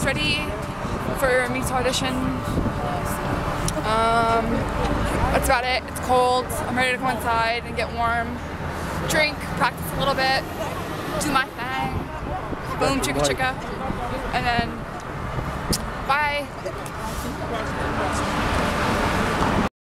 almost ready for me to audition. Um, that's about it. It's cold. I'm ready to come inside and get warm. Drink, practice a little bit, do my thing. Boom, chicka chicka. And then, bye.